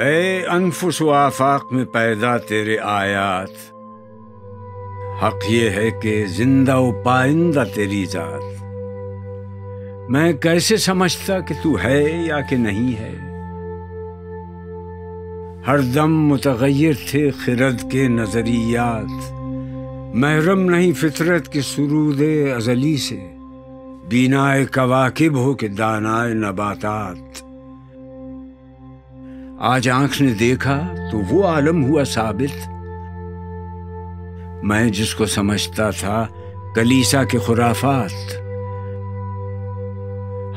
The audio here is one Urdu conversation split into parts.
اے انفس و آفاق میں پیدا تیرے آیات، حق یہ ہے کہ زندہ و پائندہ تیری ذات۔ میں کیسے سمجھتا کہ تو ہے یا کہ نہیں ہے؟ ہر دم متغیر تھے خرد کے نظریات۔ محرم نہیں فطرت کے سرود ازلی سے۔ بینائے کواکب ہو کے دانائے نباتات۔ آج آنکھ نے دیکھا تو وہ عالم ہوا ثابت۔ میں جس کو سمجھتا تھا، کلیسا کے خرافات۔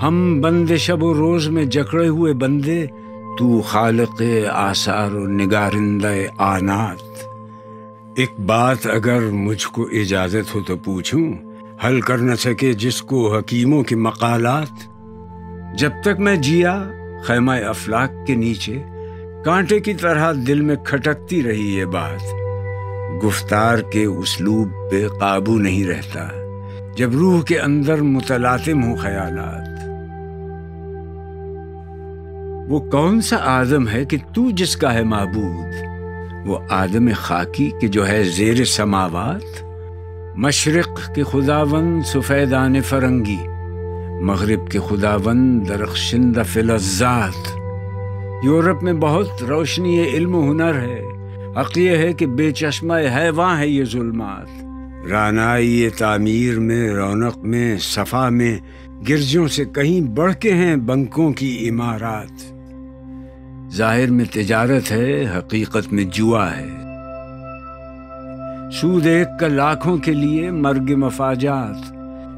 ہم بندے شب و روز میں جکڑے ہوئے بندے، تو خالق آثار و نگارندہ آنات۔ ایک بات اگر مجھ کو اجازت ہو تو پوچھوں، حل کر نہ سکے جس کو حکیموں کے مقالات۔ جب تک میں جیا خیمہ افلاق کے نیچے کانٹے کی طرح دل میں کھٹکتی رہی یہ بات۔ گفتار کے اسلوب پہ قابو نہیں رہتا۔ جب روح کے اندر متلاطم ہوں خیالات۔ وہ کون سا آدم ہے کہ تو جس کا ہے معبود؟ وہ آدم خاکی کہ جو ہے زیر سماوات؟ مشرق کے خداون سفیدان فرنگی، مغرب کے خداون درخشندہ فلزات۔ یورپ میں بہت روشنی علم و ہنر ہے۔ حق یہ ہے کہ بے چشمہ حیواں ہے یہ ظلمات۔ رانائی تعمیر میں رونق میں صفا میں گرجوں سے کہیں بڑھ کے ہیں بنکوں کی عمارات۔ ظاہر میں تجارت ہے حقیقت میں جوا ہے۔ سود ایک کا لاکھوں کے لیے مرگ مفاجات۔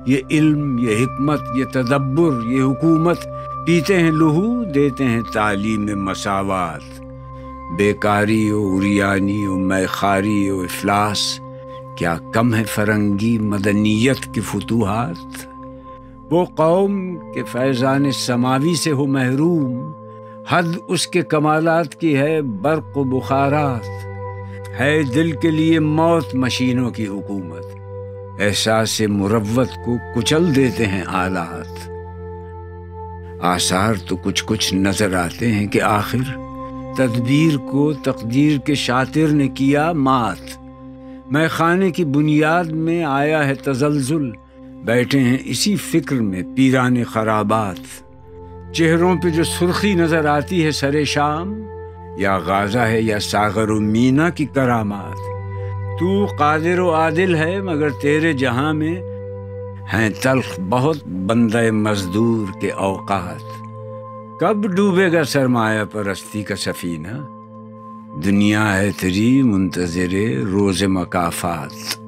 یہ علم یہ حکمت یہ تدبر یہ حکومت پیتے ہیں لہو، دیتے ہیں تعلیم مساوات۔ بیکاری و اریانی و میخاری و افلاس، کیا کم ہے فرنگی مدنیت کی فتوحات؟ وہ قوم کے فیضان سماوی سے ہو محروم، حد اس کے کمالات کی ہے برق و بخارات۔ ہے دل کے لیے موت مشینوں کی حکومت۔ احساس مروت کو کچل دیتے ہیں آلات۔ آثار تو کچھ کچھ نظر آتے ہیں کہ آخر تدبیر کو تقدیر کے شاطر نے کیا مات۔ میں خانے کی بنیاد میں آیا ہے تزلزل۔ بیٹھے ہیں اسی فکر میں پیران خرابات۔ چہروں پہ جو سرخی نظر آتی ہے سر شام، یا غازہ ہے یا ساغر و مینا کی کرامات۔ تو قادر و عادل ہے، مگر تیرے جہاں میں ہیں تلخ بہت بندے مزدور کے اوقات۔ کب ڈوبے گا سرمایہ پرستی کا سفینہ؟ دنیا ہے تری منتظر روز مقافات